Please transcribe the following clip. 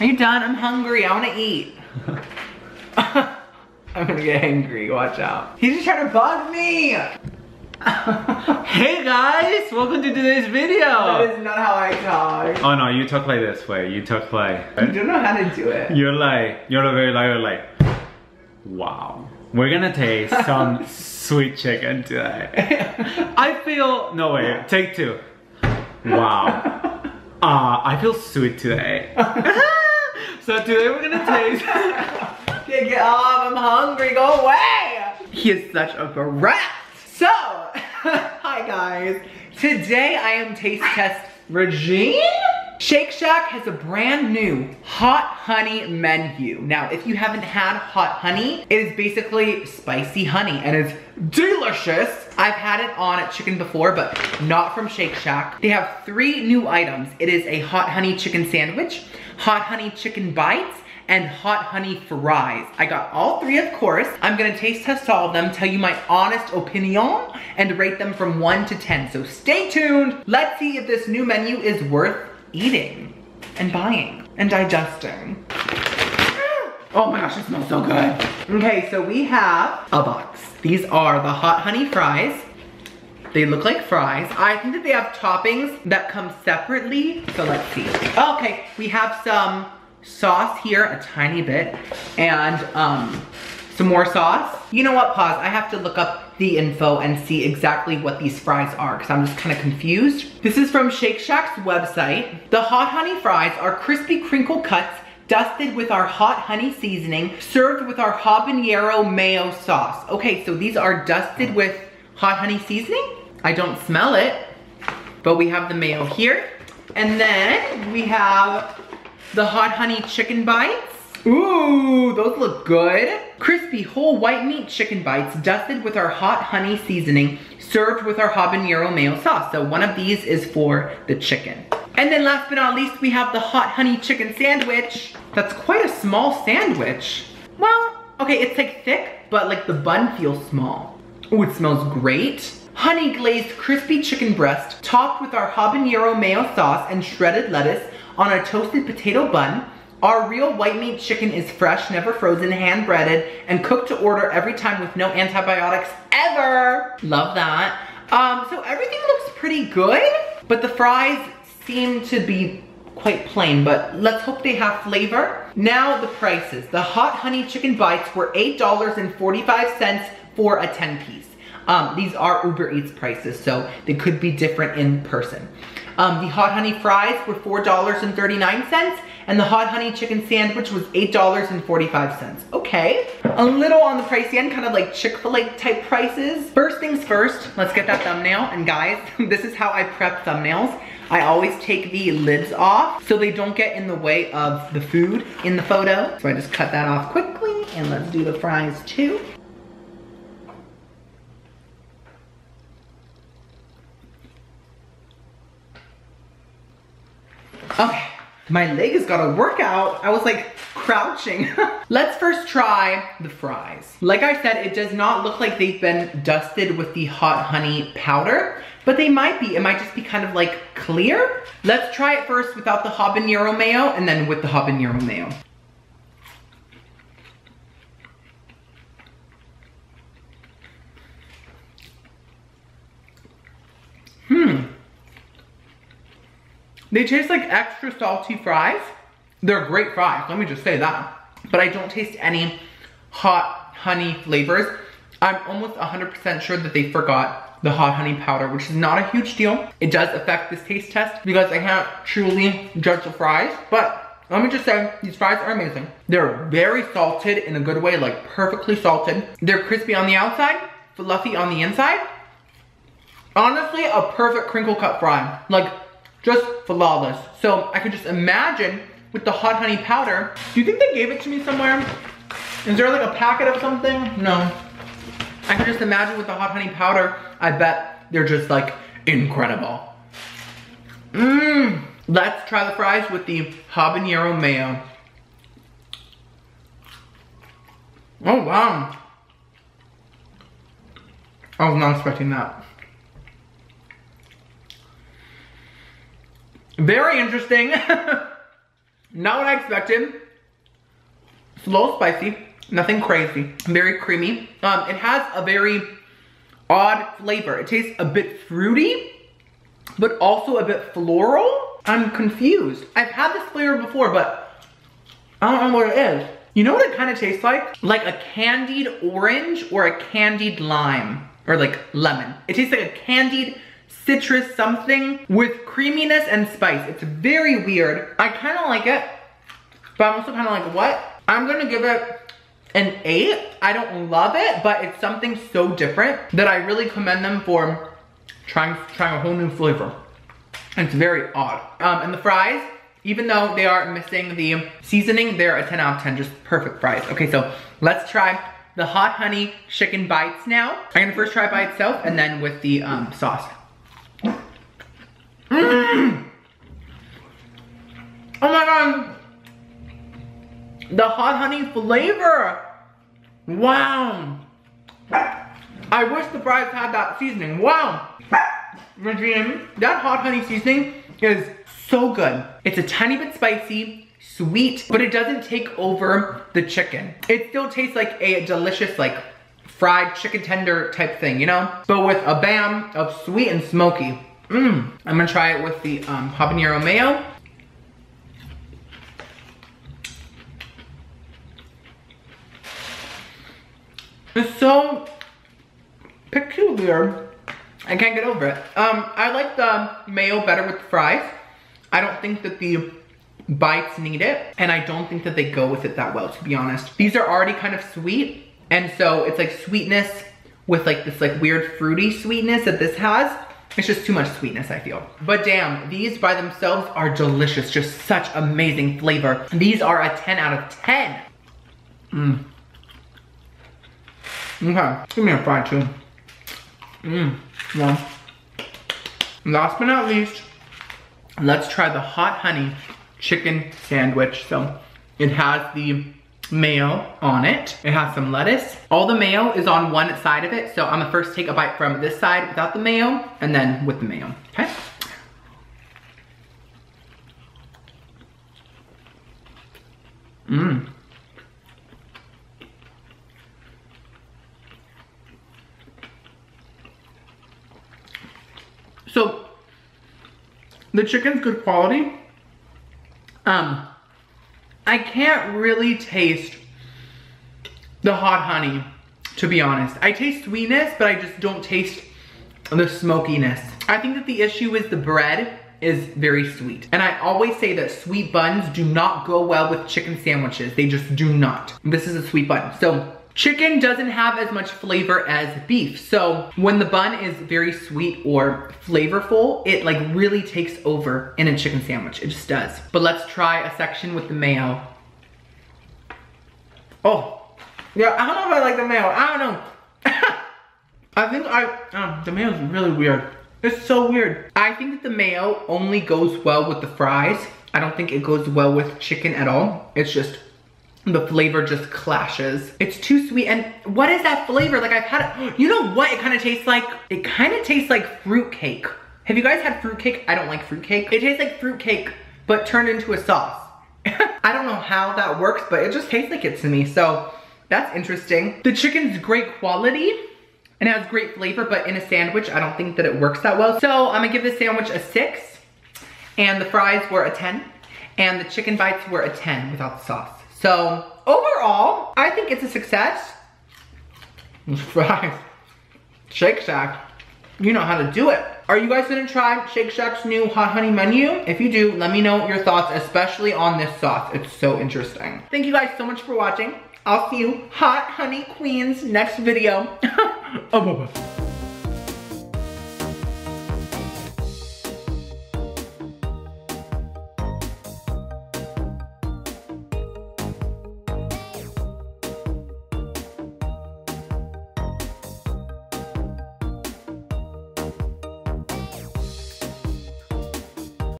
Are you done? I'm hungry. I wanna eat. I'm gonna get angry, watch out. He's just trying to bug me! hey guys, welcome to today's video. That is not how I talk. Oh no, you talk like this way. You talk like. You don't know how to do it. You're like, you're a very like, you're like, wow. We're gonna taste some sweet chicken today. I feel, no way, take two. Wow. Uh, I feel sweet today. So today we're gonna taste. Okay, get off, I'm hungry, go away! He is such a brat. So, hi guys. Today I am taste test Regine. Shake Shack has a brand new hot honey menu. Now, if you haven't had hot honey, it is basically spicy honey and it's delicious. I've had it on chicken before, but not from Shake Shack. They have three new items. It is a hot honey chicken sandwich, hot honey chicken bites, and hot honey fries. I got all three, of course. I'm gonna taste test all of them, tell you my honest opinion, and rate them from one to 10. So stay tuned. Let's see if this new menu is worth eating and buying and digesting. Oh my gosh, it smells so good. Okay, so we have a box. These are the hot honey fries. They look like fries. I think that they have toppings that come separately. So let's see. Okay, we have some sauce here, a tiny bit, and um, some more sauce. You know what, pause. I have to look up the info and see exactly what these fries are because I'm just kind of confused. This is from Shake Shack's website. The hot honey fries are crispy crinkle cuts dusted with our hot honey seasoning, served with our habanero mayo sauce. Okay, so these are dusted with hot honey seasoning. I don't smell it, but we have the mayo here. And then we have the hot honey chicken bites. Ooh, those look good. Crispy whole white meat chicken bites dusted with our hot honey seasoning, served with our habanero mayo sauce. So one of these is for the chicken. And then last but not least, we have the hot honey chicken sandwich. That's quite a small sandwich. Well, okay, it's like thick, but like the bun feels small. Ooh, it smells great. Honey glazed crispy chicken breast, topped with our habanero mayo sauce and shredded lettuce on a toasted potato bun. Our real white meat chicken is fresh, never frozen, hand breaded, and cooked to order every time with no antibiotics ever. Love that. Um, so everything looks pretty good, but the fries seem to be quite plain, but let's hope they have flavor. Now the prices. The hot honey chicken bites were $8.45 for a 10 piece. Um, these are Uber Eats prices, so they could be different in person. Um, the hot honey fries were $4.39 and the hot honey chicken sandwich was $8.45. Okay, a little on the pricey end, kind of like Chick-fil-A type prices. First things first, let's get that thumbnail. And guys, this is how I prep thumbnails. I always take the lids off so they don't get in the way of the food in the photo. So I just cut that off quickly and let's do the fries too. Okay, my leg has got a workout. I was like crouching. Let's first try the fries. Like I said, it does not look like they've been dusted with the hot honey powder, but they might be. It might just be kind of like clear. Let's try it first without the habanero mayo and then with the habanero mayo. They taste like extra salty fries. They're great fries, let me just say that. But I don't taste any hot honey flavors. I'm almost 100% sure that they forgot the hot honey powder, which is not a huge deal. It does affect this taste test because I can't truly judge the fries, but let me just say, these fries are amazing. They're very salted in a good way, like perfectly salted. They're crispy on the outside, fluffy on the inside. Honestly, a perfect crinkle cut fry. Like, just flawless. So I could just imagine with the hot honey powder, do you think they gave it to me somewhere? Is there like a packet of something? No. I can just imagine with the hot honey powder, I bet they're just like incredible. Mmm. Let's try the fries with the habanero mayo. Oh wow. I was not expecting that. Very interesting. Not what I expected. Little spicy, nothing crazy. Very creamy. Um, it has a very odd flavor. It tastes a bit fruity, but also a bit floral. I'm confused. I've had this flavor before, but I don't know what it is. You know what it kind of tastes like? Like a candied orange or a candied lime or like lemon. It tastes like a candied citrus something with creaminess and spice. It's very weird. I kind of like it, but I'm also kind of like, what? I'm gonna give it an eight. I don't love it, but it's something so different that I really commend them for trying, trying a whole new flavor. It's very odd. Um, and the fries, even though they are missing the seasoning, they're a 10 out of 10, just perfect fries. Okay, so let's try the hot honey chicken bites now. I'm gonna first try by itself and then with the um, sauce. Oh my god! The hot honey flavor! Wow! I wish the fries had that seasoning. Wow! Regine, that hot honey seasoning is so good. It's a tiny bit spicy, sweet, but it doesn't take over the chicken. It still tastes like a delicious, like, fried chicken tender type thing, you know? But with a bam of sweet and smoky. Mmm. I'm gonna try it with the um, habanero mayo. It's so peculiar. I can't get over it. Um, I like the mayo better with the fries. I don't think that the bites need it, and I don't think that they go with it that well, to be honest. These are already kind of sweet, and so it's like sweetness with like this like weird fruity sweetness that this has. It's just too much sweetness, I feel. But damn, these by themselves are delicious. Just such amazing flavor. These are a 10 out of 10. Mmm. Okay, give me a fry too. Mmm, well. Last but not least, let's try the hot honey chicken sandwich. So it has the mayo on it. It has some lettuce. All the mayo is on one side of it. So I'm gonna first take a bite from this side without the mayo and then with the mayo, okay? Mmm. So the chicken's good quality. Um, I can't really taste the hot honey, to be honest. I taste sweetness, but I just don't taste the smokiness. I think that the issue is the bread is very sweet. And I always say that sweet buns do not go well with chicken sandwiches. They just do not. This is a sweet bun. So Chicken doesn't have as much flavor as beef. So when the bun is very sweet or flavorful, it like really takes over in a chicken sandwich. It just does. But let's try a section with the mayo. Oh, yeah, I don't know if I like the mayo. I don't know. I think I, oh, the mayo is really weird. It's so weird. I think that the mayo only goes well with the fries. I don't think it goes well with chicken at all. It's just the flavor just clashes. It's too sweet. And what is that flavor? Like I've had, you know what it kind of tastes like? It kind of tastes like fruit cake. Have you guys had fruit cake? I don't like fruit cake. It tastes like fruit cake, but turned into a sauce. I don't know how that works, but it just tastes like it to me. So that's interesting. The chicken's great quality and has great flavor, but in a sandwich, I don't think that it works that well. So I'm gonna give this sandwich a six and the fries were a 10 and the chicken bites were a 10 without the sauce. So overall, I think it's a success. Fries. Shake Shack. You know how to do it. Are you guys gonna try Shake Shack's new hot honey menu? If you do, let me know your thoughts, especially on this sauce. It's so interesting. Thank you guys so much for watching. I'll see you hot honey queens next video. oh, bye, -bye.